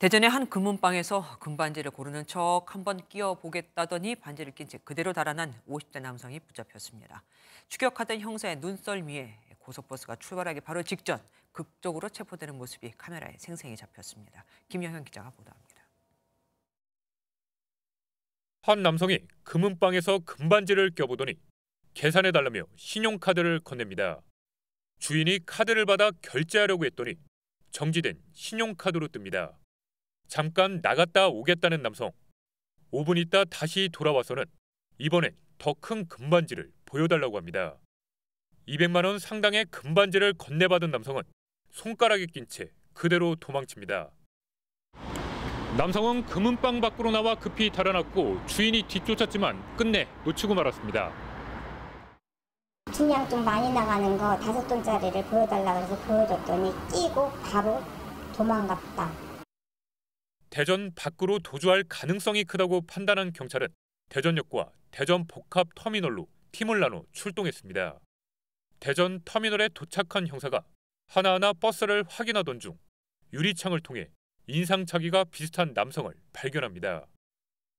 대전의 한 금은방에서 금반지를 고르는 척 한번 끼워보겠다더니 반지를 낀 채 그대로 달아난 50대 남성이 붙잡혔습니다. 추격하던 형사의 눈썰미에 고속버스가 출발하기 바로 직전 극적으로 체포되는 모습이 카메라에 생생히 잡혔습니다. 김영현 기자가 보도합니다. 한 남성이 금은방에서 금반지를 껴보더니 계산해달라며 신용카드를 건넵니다. 주인이 카드를 받아 결제하려고 했더니 정지된 신용카드로 뜹니다. 잠깐 나갔다 오겠다는 남성. 5분 있다 다시 돌아와서는 이번엔 더 큰 금반지를 보여달라고 합니다. 200만 원 상당의 금반지를 건네받은 남성은 손가락에 낀 채 그대로 도망칩니다. 남성은 금은방 밖으로 나와 급히 달아났고 주인이 뒤쫓았지만 끝내 놓치고 말았습니다. 분량 좀 많이 나가는 거 다섯 돈짜리를 보여달라고 해서 보여줬더니 끼고 바로 도망갔다. 대전 밖으로 도주할 가능성이 크다고 판단한 경찰은 대전역과 대전 복합 터미널로 팀을 나눠 출동했습니다. 대전 터미널에 도착한 형사가 하나하나 버스를 확인하던 중 유리창을 통해 인상착의가 비슷한 남성을 발견합니다.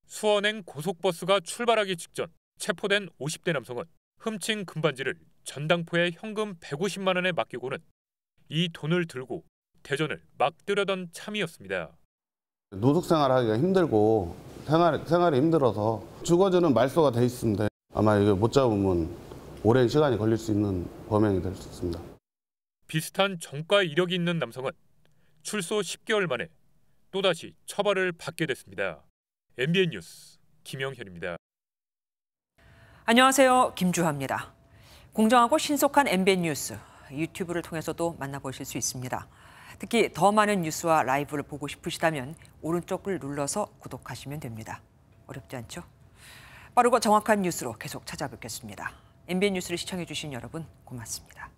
수원행 고속버스가 출발하기 직전 체포된 50대 남성은 훔친 금반지를 전당포에 현금 150만 원에 맡기고는 이 돈을 들고 대전을 막 뜨려던 참이었습니다. 노숙 생활하기가 힘들고 생활, 생활이 힘들어서 죽어주는 말소가 돼 있습니다. 아마 이거 못 잡으면 오랜 시간이 걸릴 수 있는 범행이 될 수 있습니다. 비슷한 전과 이력이 있는 남성은 출소 10개월 만에 또다시 처벌을 받게 됐습니다. MBN 뉴스 김영현입니다. 안녕하세요. 김주하입니다. 공정하고 신속한 MBN 뉴스 유튜브를 통해서도 만나보실 수 있습니다. 특히 더 많은 뉴스와 라이브를 보고 싶으시다면 오른쪽을 눌러서 구독하시면 됩니다. 어렵지 않죠? 빠르고 정확한 뉴스로 계속 찾아뵙겠습니다. MBN 뉴스를 시청해주신 여러분 고맙습니다.